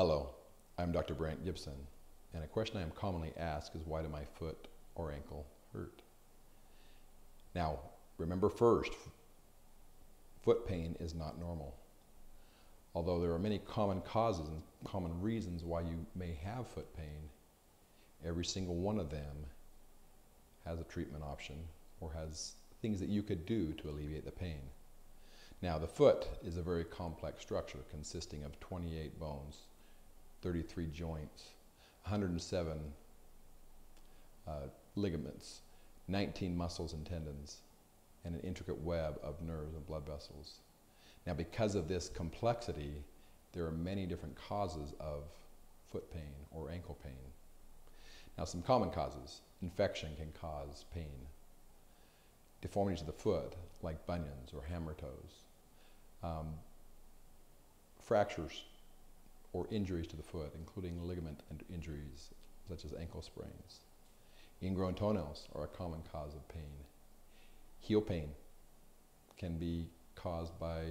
Hello, I'm Dr. Brant Gibson, and a question I am commonly asked is why do my foot or ankle hurt? Now, remember first, foot pain is not normal. Although there are many common causes and common reasons why you may have foot pain, every single one of them has a treatment option or has things that you could do to alleviate the pain. Now, the foot is a very complex structure consisting of 28 bones, 33 joints, 107 uh, ligaments, 19 muscles and tendons, and an intricate web of nerves and blood vessels. Now, because of this complexity, there are many different causes of foot pain or ankle pain. Now, some common causes. Infection can cause pain. Deformities of the foot, like bunions or hammer toes. Um, fractures or injuries to the foot, including ligament and injuries such as ankle sprains. Ingrown toenails are a common cause of pain. Heel pain can be caused by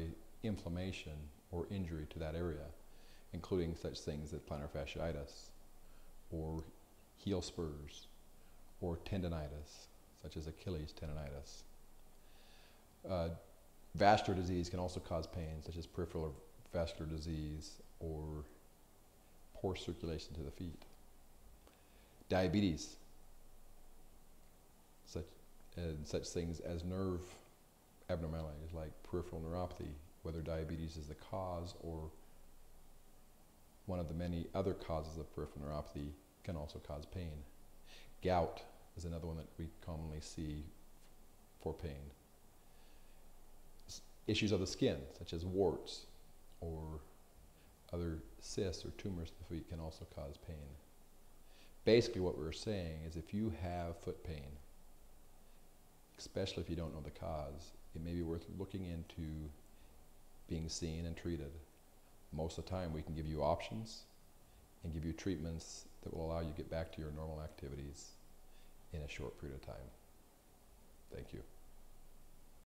inflammation or injury to that area, including such things as plantar fasciitis or heel spurs or tendonitis, such as Achilles tendonitis. Uh, vascular disease can also cause pain, such as peripheral vascular disease or poor circulation to the feet. Diabetes, such, and such things as nerve abnormalities like peripheral neuropathy, whether diabetes is the cause or one of the many other causes of peripheral neuropathy can also cause pain. Gout is another one that we commonly see for pain. S issues of the skin, such as warts or other cysts or tumors of the feet can also cause pain. Basically what we're saying is if you have foot pain, especially if you don't know the cause, it may be worth looking into being seen and treated. Most of the time we can give you options and give you treatments that will allow you to get back to your normal activities in a short period of time. Thank you.